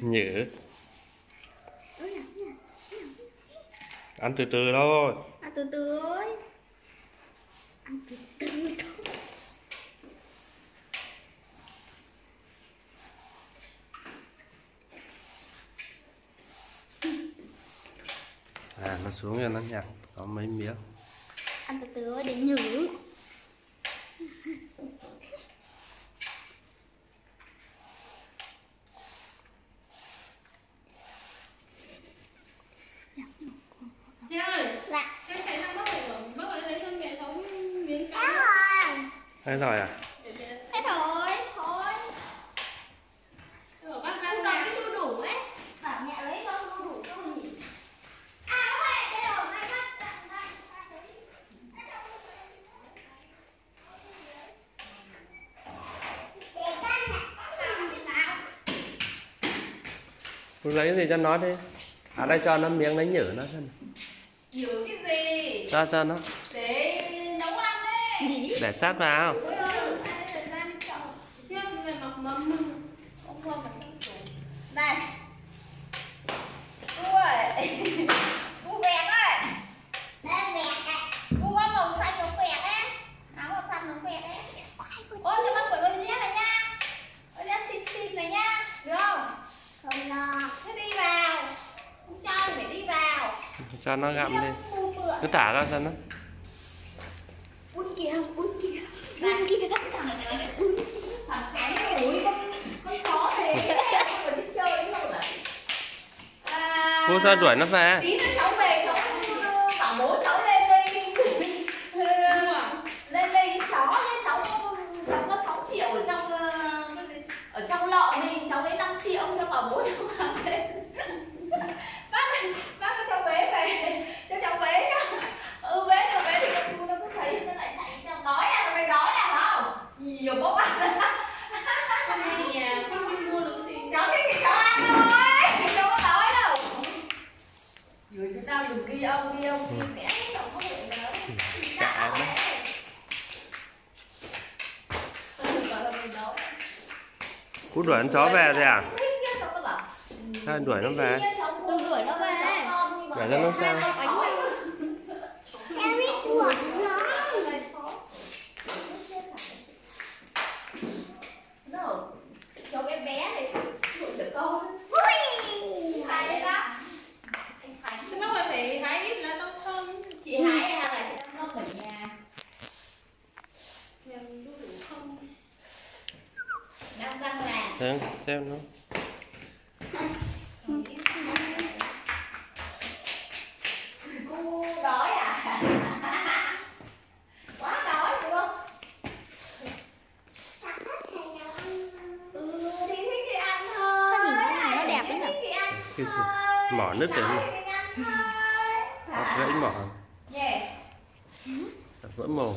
nhử ăn từ từ thôi. Ăn từ từ thôi. Ăn từ từ thôi. À nó xuống cho nó nhặt. Có mấy miếng. Ăn từ từ để nhử dạ. Em thấy là bác phải ở bác phải lấy cho mẹ sáu miếng cá rồi. Hết rồi à? Hết rồi thôi ở bác nè. cái đu đủ ấy. Bảo mẹ lấy con đu đủ cho mình. Nhỉ à không phải cái đầu này vào Cô lấy gì cho nó đi. Ở đây cho nó miếng lấy nhử nó xem Nhử cái gì? cho cho nó. Để nấu ăn đấy. để sát vào. Ôi ơi, ai để ra chậu. Chứ người mặc mâm ông qua mặt trong tủ. Này. Cu ơi. Cu vẹt ơi. đây mẹ này Cu có màu xanh nó vẹt ấy. Áo màu xanh nó vẹt ấy. Ôi, cho bác quẩy con nhé này nha. Ôi, nhá xinh xinh này nha. Được không? không lo Thế đi vào. Không cho thì phải đi vào. Cho nó gặm bữa. cứ thả ra cho nó. Chó à, cô sao đuổi nó về? Tí nữa cháu về cháu bảo bố cháu lên đây. Lên đây cháu nhé cháu cháu có 6 triệu ở trong ờ, cái gì? ở trong lọ thì cháu lấy 5 triệu cho bảo bố cháu mang lên bác bác cho cháu bế về cho cháu bế nhá ừ bế được bế thì con cu nó cứ thấy nó lại chạy trong đói à nó mới đói à không nhiều bốc ăn Con đi nhà, con đi mua được cái gì? cháu thích thì cháu ăn thôi cháu có đói đâu rồi chúng ta đừng ghi ông ghi ông ghi mẹ không có chuyện đó Cạ nó. Gọi là mình đói. Cô đuổi con chó về rồi à? Sao đuổi nó về. "Thích chứ, cháu tôi đuổi nó về. Để cho nó sang em biết đuổi Là xem nó Cô đói à? Quá đói không? Ừ, thì thích thì ăn thôi Nó nhìn nó đẹp đấy nhỉ? Cái gì mỏ nứt rồi mà sắp gãy mỏ sắp vỡ mồm